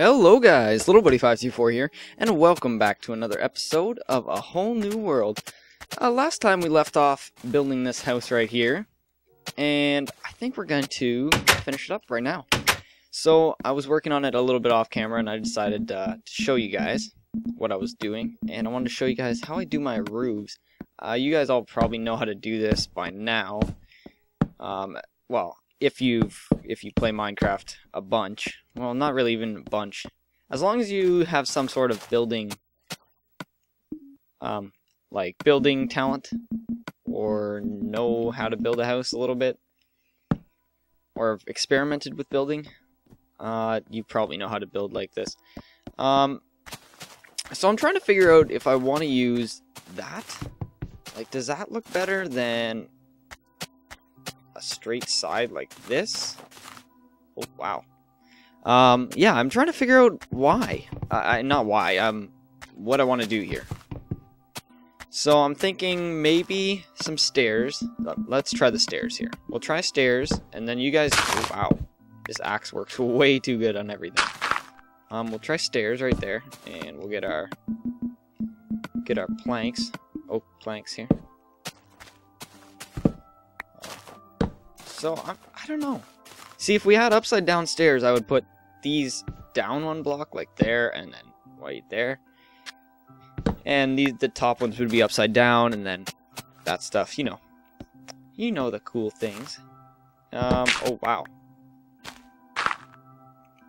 Hello guys, Little Buddy 524 here, and welcome back to another episode of A Whole New World. Uh, last time we left off building this house right here, and I think we're going to finish it up right now. So, I was working on it a little bit off camera, and I decided uh, to show you guys what I was doing, and I wanted to show you guys how I do my roofs. Uh, you guys all probably know how to do this by now. Um, well, if you've if you play Minecraft a bunch, well, not really even a bunch, as long as you have some sort of building, um, like building talent, or know how to build a house a little bit, or experimented with building, uh, you probably know how to build like this. Um, so I'm trying to figure out if I want to use that. Like, does that look better than a straight side like this. Oh, wow. Um, yeah, I'm trying to figure out why. I, not why, um, what I want to do here. So I'm thinking maybe some stairs. Let's try the stairs here. We'll try stairs, and then you guys... Oh, wow. This axe works way too good on everything. Um, we'll try stairs right there, and we'll get our... Get our planks. Oh, planks here. So, I'm, I don't know. See, if we had upside down stairs, I would put these down one block, like there, and then right there. And these the top ones would be upside down, and then that stuff, you know. You know the cool things. Um, oh, wow.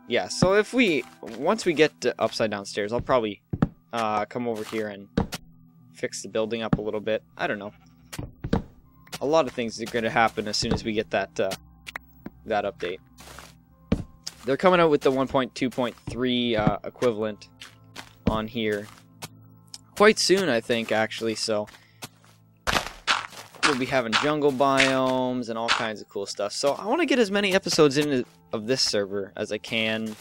Yeah, so if we, once we get upside down stairs, I'll probably uh, come over here and fix the building up a little bit. I don't know a lot of things are going to happen as soon as we get that uh, that update. They're coming out with the 1.2.3 uh, equivalent on here quite soon, I think, actually. So we'll be having jungle biomes and all kinds of cool stuff. So I want to get as many episodes in of this server as I can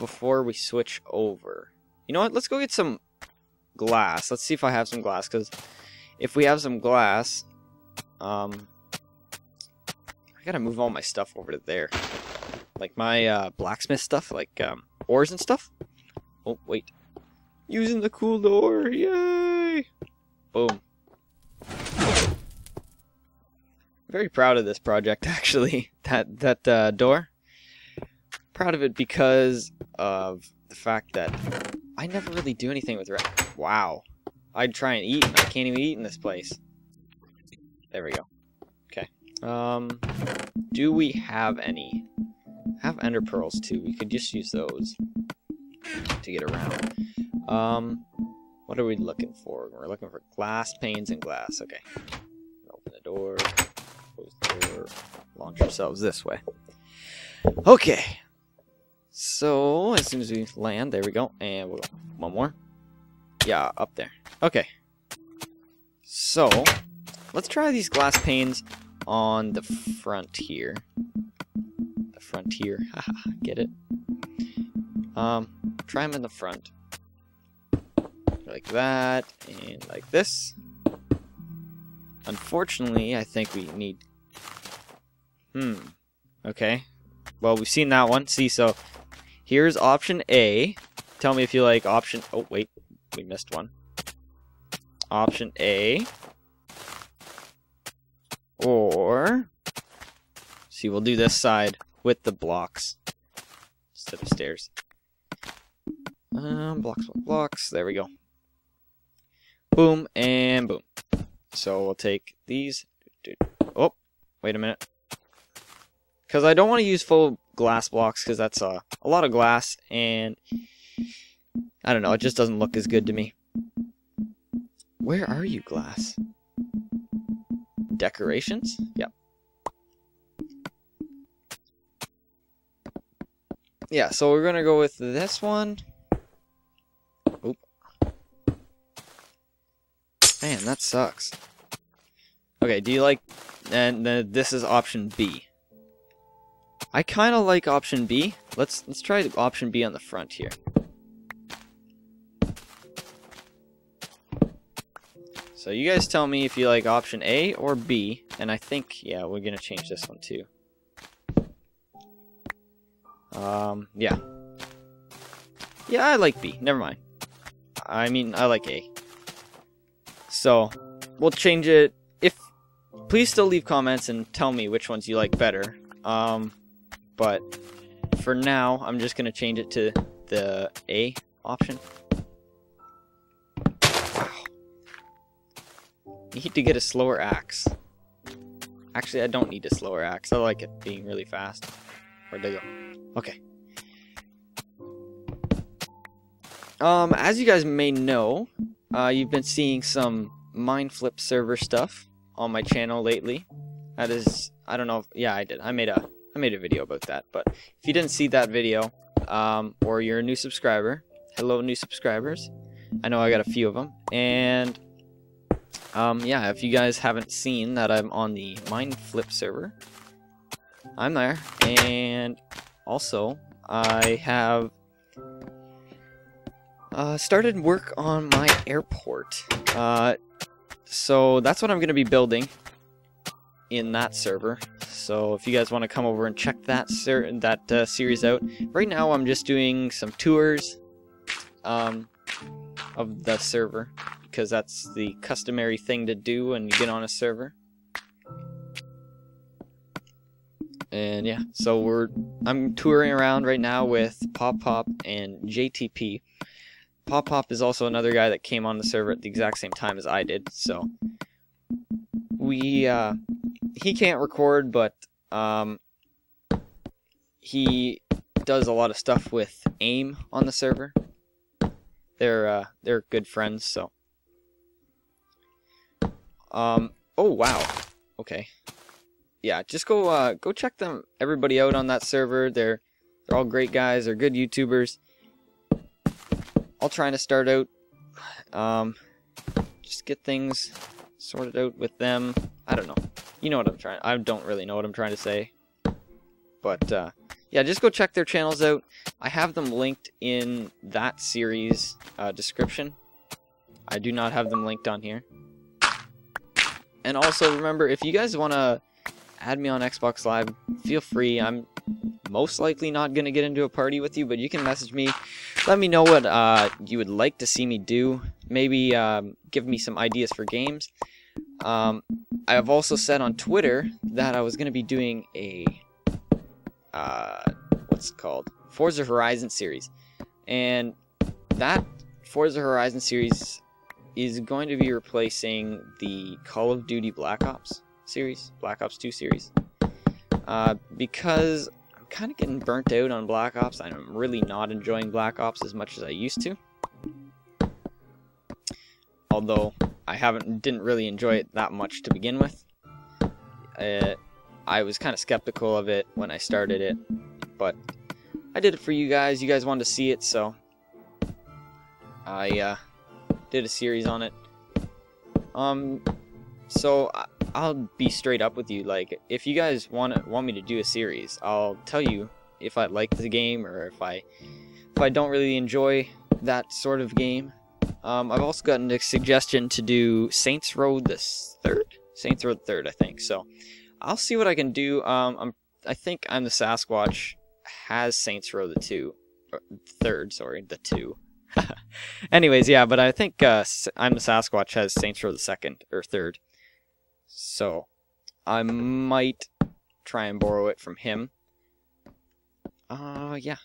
before we switch over. You know what? Let's go get some glass. Let's see if I have some glass, because if we have some glass, um, I gotta move all my stuff over to there. Like my uh, blacksmith stuff, like um, ores and stuff. Oh, wait. Using the cool door, yay! Boom. Very proud of this project, actually. That that uh, door. Proud of it because of the fact that I never really do anything with. Wow. I'd try and eat, and I can't even eat in this place. There we go. Okay. Um, do we have any? Have ender pearls too. We could just use those to get around. Um, what are we looking for? We're looking for glass panes and glass. Okay. Open the door. Close the door. Launch ourselves this way. Okay. So, as soon as we land, there we go. And we'll go one more. Yeah, up there. Okay. So, Let's try these glass panes on the front here. The front here. Get it? Um, try them in the front. Like that, and like this. Unfortunately, I think we need... Hmm. Okay. Well, we've seen that one. See, so here's option A. Tell me if you like option... Oh, wait. We missed one. Option A. Or, see, we'll do this side with the blocks instead of stairs. Um, blocks, blocks. There we go. Boom and boom. So we'll take these. Oh, wait a minute. Because I don't want to use full glass blocks because that's a, a lot of glass and I don't know, it just doesn't look as good to me. Where are you, glass? Decorations. Yep. Yeah, so we're gonna go with this one. Oop. Man, that sucks. Okay, do you like... And then this is option B. I kind of like option B. Let's let's try option B on the front here. So you guys tell me if you like option A or B, and I think, yeah, we're gonna change this one too. Um, yeah. Yeah, I like B. Never mind. I mean, I like A. So, we'll change it. If please still leave comments and tell me which ones you like better. Um, but for now, I'm just gonna change it to the A option. Need to get a slower axe. Actually, I don't need a slower axe. I like it being really fast. Where'd they go? Okay. Um, as you guys may know, uh, you've been seeing some Mineflip server stuff on my channel lately. That is, I don't know. If, yeah, I did. I made a, I made a video about that. But if you didn't see that video, um, or you're a new subscriber, hello, new subscribers. I know I got a few of them, and um, yeah, if you guys haven't seen that I'm on the Mineflip server, I'm there, and also I have uh, started work on my airport. Uh, so that's what I'm going to be building in that server. So if you guys want to come over and check that ser that uh, series out, right now I'm just doing some tours um, of the server because that's the customary thing to do when you get on a server. And yeah, so we're I'm touring around right now with Pop Pop and JTP. Pop Pop is also another guy that came on the server at the exact same time as I did, so we uh, he can't record, but um, he does a lot of stuff with AIM on the server. They're uh, they're good friends, so. Um. Oh wow. Okay. Yeah, just go uh, go check them everybody out on that server. They're they're all great guys. They're good YouTubers. All trying to start out, um, just get things sorted out with them. I don't know. You know what I'm trying. I don't really know what I'm trying to say, but uh, yeah, just go check their channels out. I have them linked in that series uh, description. I do not have them linked on here. And also remember, if you guys want to add me on Xbox Live, feel free. I'm most likely not going to get into a party with you, but you can message me. Let me know what uh, you would like to see me do. Maybe um, give me some ideas for games. Um, I have also said on Twitter that I was going to be doing a, uh, what's called? Forza Horizon series. And that Forza Horizon series is going to be replacing the Call of Duty Black Ops series, Black Ops 2 series. Uh, because I'm kind of getting burnt out on Black Ops. I'm really not enjoying Black Ops as much as I used to. Although I haven't didn't really enjoy it that much to begin with. Uh, I was kind of skeptical of it when I started it, but I did it for you guys. You guys wanted to see it, so I uh, did a series on it. Um, so I, I'll be straight up with you. Like, if you guys want want me to do a series, I'll tell you if I like the game or if I if I don't really enjoy that sort of game. Um, I've also gotten a suggestion to do Saints Row the third, Saints Row the third, I think. So I'll see what I can do. Um, I'm I think I'm the Sasquatch has Saints Row the two, third, sorry, the two. Anyways, yeah, but I think uh, I'm the Sasquatch has Saints Row the second or third. So I might try and borrow it from him. Uh yeah.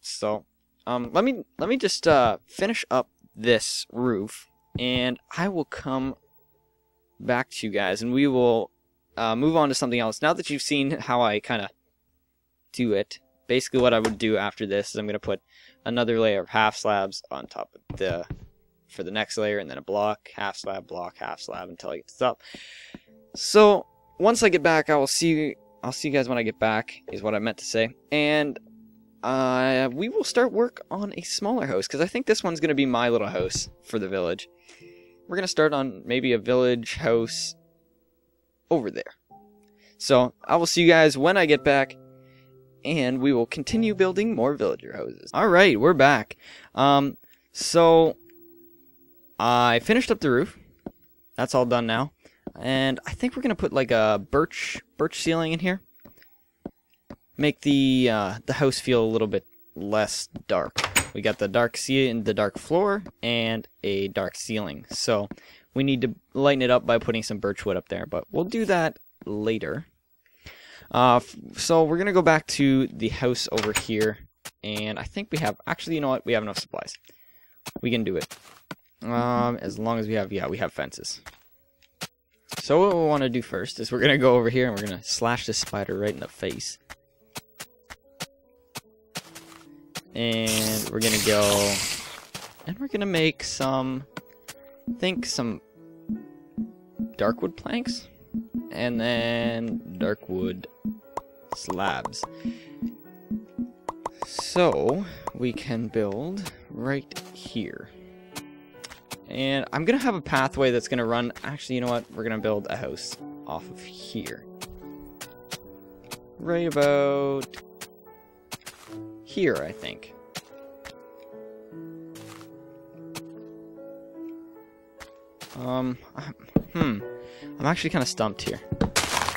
So um let me let me just uh finish up this roof and I will come back to you guys and we will uh, move on to something else. Now that you've seen how I kind of do it, basically what I would do after this is I'm going to put another layer of half slabs on top of the for the next layer and then a block, half slab, block, half slab until I get to the top. So once I get back, I will see. I'll see you guys when I get back. Is what I meant to say. And uh, we will start work on a smaller house because I think this one's gonna be my little house for the village. We're gonna start on maybe a village house over there. So I will see you guys when I get back, and we will continue building more villager houses. All right, we're back. Um, so I finished up the roof. That's all done now. And I think we're gonna put like a birch birch ceiling in here. Make the uh, the house feel a little bit less dark. We got the dark ce- the dark floor and a dark ceiling. So we need to lighten it up by putting some birch wood up there, but we'll do that later. Uh, so we're gonna go back to the house over here, and I think we have actually, you know what? We have enough supplies. We can do it. Um, as long as we have, yeah, we have fences. So what we want to do first is we're gonna go over here and we're gonna slash this spider right in the face. And we're gonna go, and we're gonna make some, Think some darkwood planks, and then darkwood slabs. So we can build right here. And I'm gonna have a pathway that's gonna run, actually, you know what? We're gonna build a house off of here. Right about here, I think. Um, hmm. I'm actually kind of stumped here.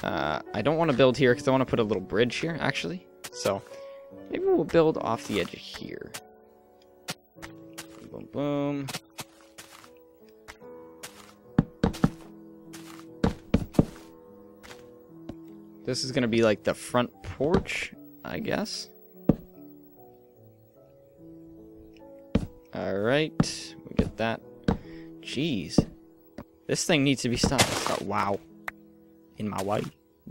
Uh, I don't want to build here because I want to put a little bridge here, actually. So, maybe we'll build off the edge of here. Boom, boom. This is going to be like the front porch, I guess. Alright, we get that. Jeez. This thing needs to be stopped. Stop. Wow. In my way.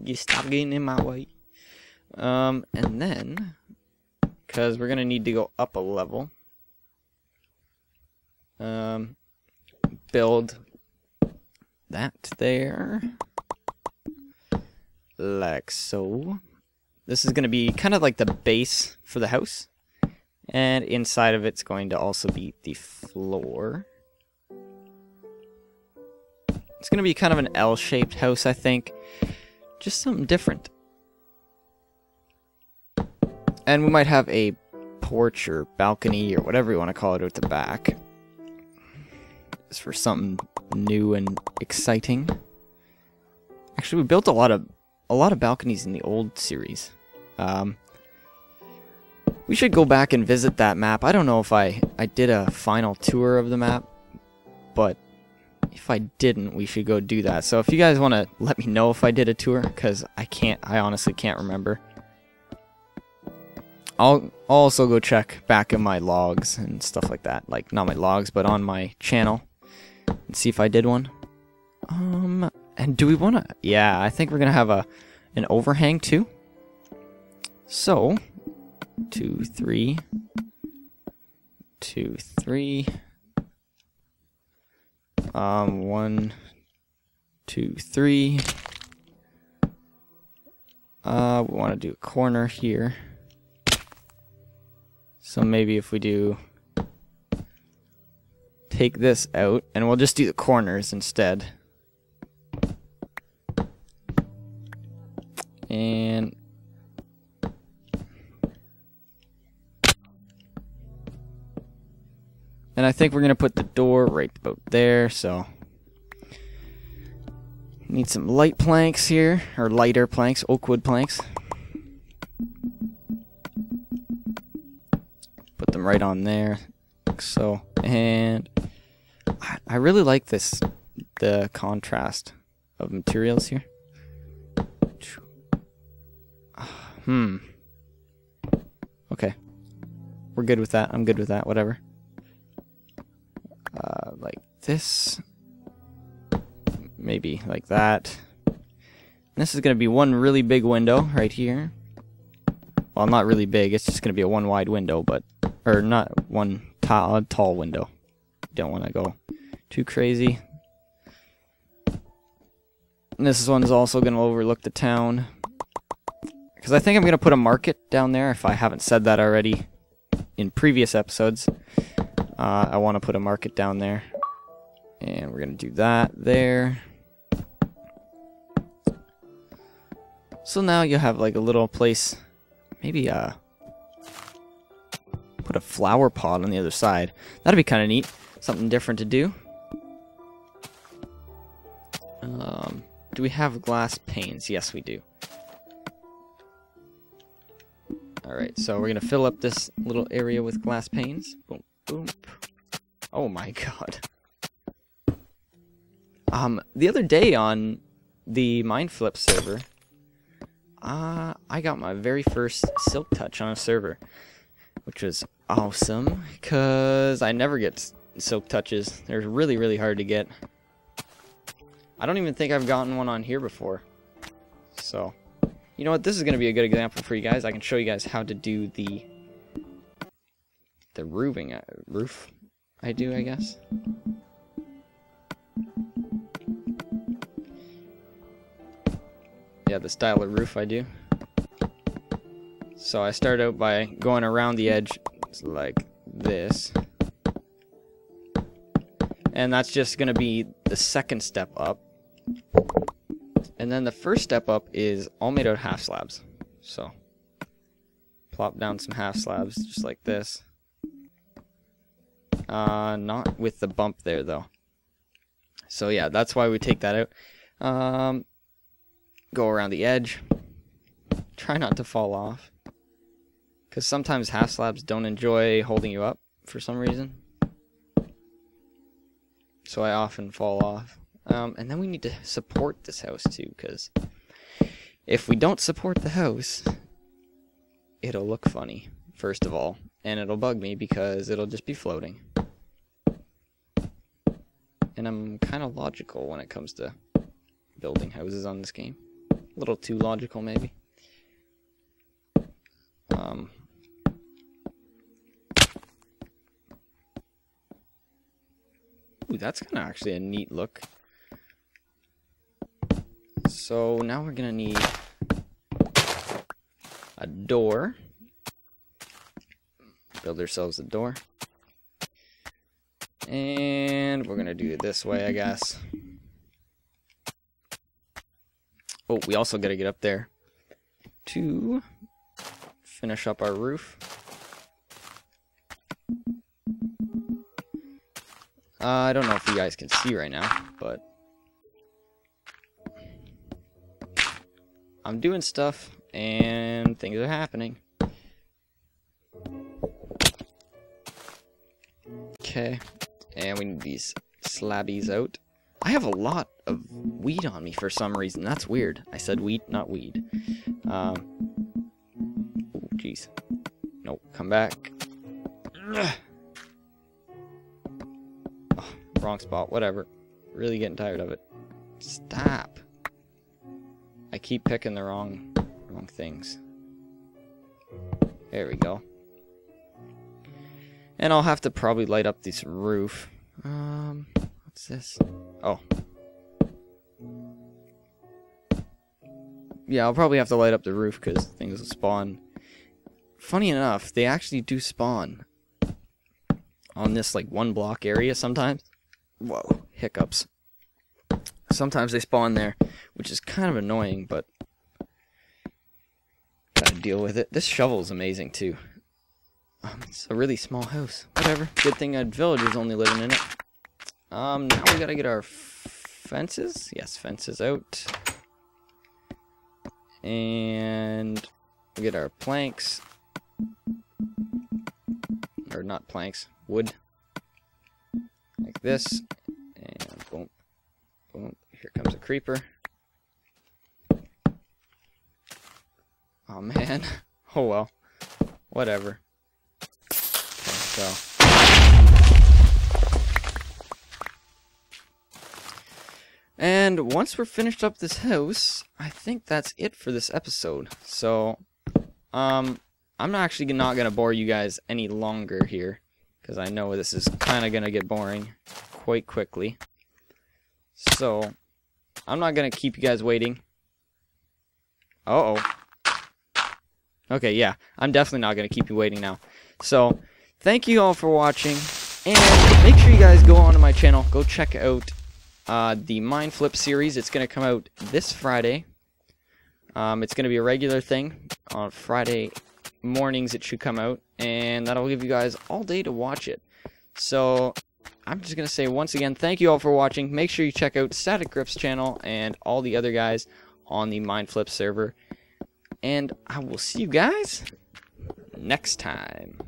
You stop getting in my way. Um, and then, because we're going to need to go up a level, um, build that there like so. This is going to be kind of like the base for the house. And inside of it's going to also be the floor. It's going to be kind of an L-shaped house, I think. Just something different. And we might have a porch or balcony or whatever you want to call it at the back. It's for something new and exciting. Actually, we built a lot of a lot of balconies in the old series. Um, we should go back and visit that map. I don't know if I, I did a final tour of the map, but if I didn't, we should go do that. So if you guys want to let me know if I did a tour, because I can't, I honestly can't remember. I'll, also go check back in my logs and stuff like that. Like, not my logs, but on my channel. And see if I did one. Um, and do we want to... Yeah, I think we're going to have a an overhang too. So, two, three, two, three. Um, one, two, three. Uh, we want to do a corner here. So maybe if we do take this out, and we'll just do the corners instead. And I think we're going to put the door right about there, so... Need some light planks here, or lighter planks, oak wood planks. Put them right on there, like so. And I really like this, the contrast of materials here. Hmm. Okay. We're good with that. I'm good with that. Whatever. Uh, like this. Maybe like that. This is going to be one really big window right here. Well, not really big. It's just going to be a one wide window, but... Or not one tall, tall window. Don't want to go too crazy. And this one is also going to overlook the town. Because I think I'm going to put a market down there, if I haven't said that already in previous episodes. Uh, I want to put a market down there. And we're going to do that there. So now you'll have like a little place, maybe uh, put a flower pot on the other side. That'd be kind of neat. Something different to do. Um, do we have glass panes? Yes, we do. Alright, so we're gonna fill up this little area with glass panes. Boom, boom. Oh my god. Um, the other day on the Mindflip server, uh, I got my very first Silk Touch on a server, which was awesome, because I never get Silk Touches. They're really, really hard to get. I don't even think I've gotten one on here before. So, you know what? This is going to be a good example for you guys. I can show you guys how to do the the roofing uh, roof. I do, I guess. Yeah, the style of roof I do. So I start out by going around the edge like this. And that's just going to be the second step up. And then the first step up is all made out of half slabs. So plop down some half slabs just like this. Uh, not with the bump there though. So yeah, that's why we take that out. Um, go around the edge. Try not to fall off. Because sometimes half slabs don't enjoy holding you up for some reason. So I often fall off. Um, and then we need to support this house too, because if we don't support the house, it'll look funny, first of all. And it'll bug me because it'll just be floating. And I'm kind of logical when it comes to building houses on this game. A little too logical, maybe. Um, ooh, that's kind of actually a neat look. So now we're going to need a door. Build ourselves a door. And we're going to do it this way, I guess. Oh, we also got to get up there to finish up our roof. Uh, I don't know if you guys can see right now, but I'm doing stuff and things are happening. Okay, and we need these slabbies out. I have a lot of weed on me for some reason. That's weird. I said weed, not weed. Um, jeez. Nope, come back. Oh, wrong spot, whatever. Really getting tired of it. Stop. I keep picking the wrong, wrong things. There we go. And I'll have to probably light up this roof. Um, what's this? Oh. Yeah, I'll probably have to light up the roof because things will spawn. Funny enough, they actually do spawn on this like one block area sometimes. Whoa, hiccups. Sometimes they spawn there, which is kind of annoying, but gotta deal with it. This shovel is amazing too. Um, it's a really small house. Whatever. Good thing a villager's only living in it. Um, now we gotta get our fences. Yes, fences out. And we get our planks. Or not planks, wood. Like this. And boom, boom. Here comes a creeper. Oh man. Oh well. Whatever. So. And once we're finished up this house, I think that's it for this episode. So, um, I'm actually not going to bore you guys any longer here. Because I know this is kind of going to get boring quite quickly. So, I'm not going to keep you guys waiting. Uh oh Okay, yeah. I'm definitely not going to keep you waiting now. So, thank you all for watching. And make sure you guys go onto my channel. Go check out uh, the Mindflip series. It's going to come out this Friday. Um, it's going to be a regular thing. On Friday mornings it should come out. And that'll give you guys all day to watch it. So, I'm just going to say once again, thank you all for watching. Make sure you check out Static Grip's channel and all the other guys on the Mindflip server. And I will see you guys next time.